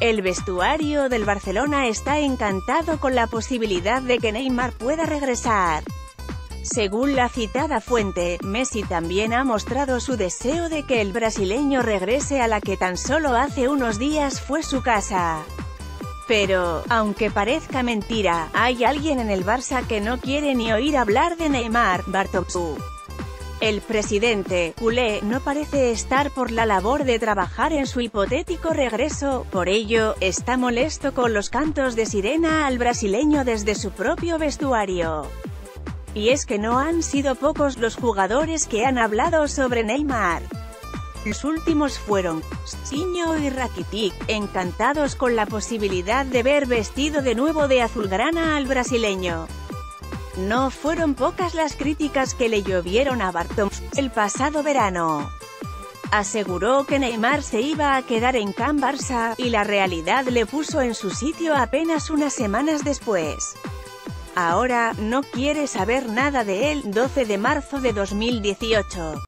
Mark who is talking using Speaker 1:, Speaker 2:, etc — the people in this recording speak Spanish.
Speaker 1: El vestuario del Barcelona está encantado con la posibilidad de que Neymar pueda regresar. Según la citada fuente, Messi también ha mostrado su deseo de que el brasileño regrese a la que tan solo hace unos días fue su casa. Pero, aunque parezca mentira, hay alguien en el Barça que no quiere ni oír hablar de Neymar, Bartomeu. El presidente, culé, no parece estar por la labor de trabajar en su hipotético regreso, por ello, está molesto con los cantos de sirena al brasileño desde su propio vestuario. Y es que no han sido pocos los jugadores que han hablado sobre Neymar. Los últimos fueron Siño y Rakitic, encantados con la posibilidad de ver vestido de nuevo de azulgrana al brasileño. No fueron pocas las críticas que le llovieron a Bartom el pasado verano. Aseguró que Neymar se iba a quedar en Can Barça, y la realidad le puso en su sitio apenas unas semanas después. Ahora, no quiere saber nada de él, 12 de marzo de 2018.